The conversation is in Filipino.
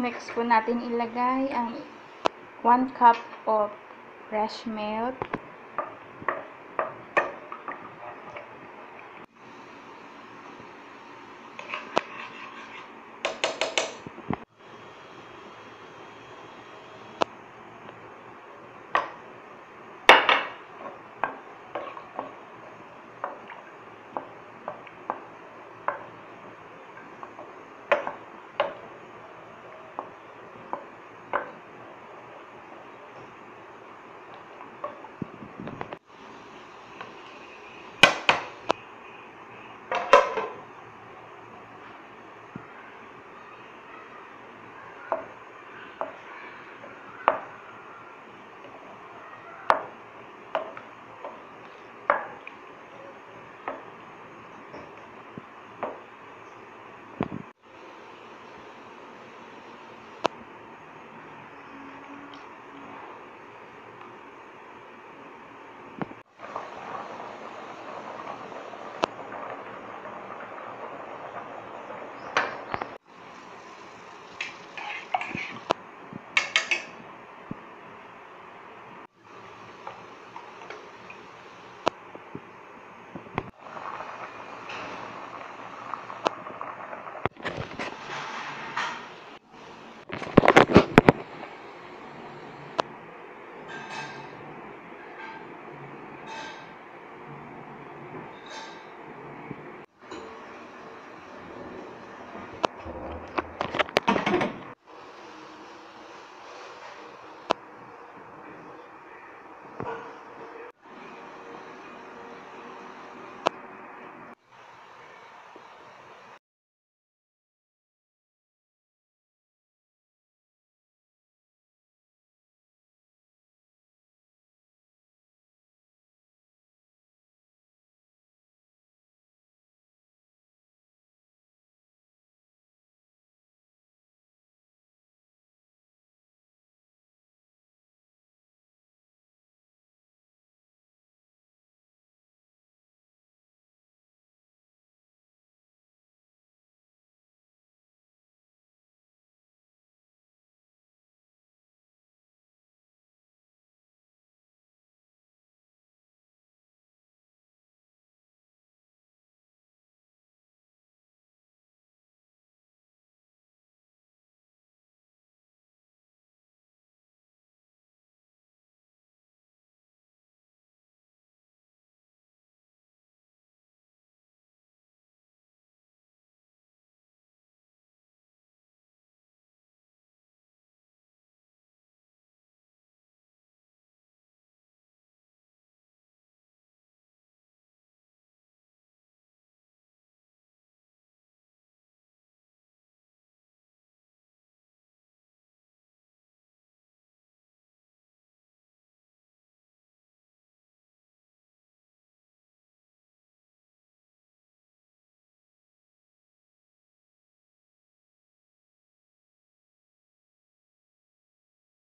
next po natin ilagay ang 1 cup of fresh milk.